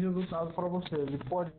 resultado para você. Ele pode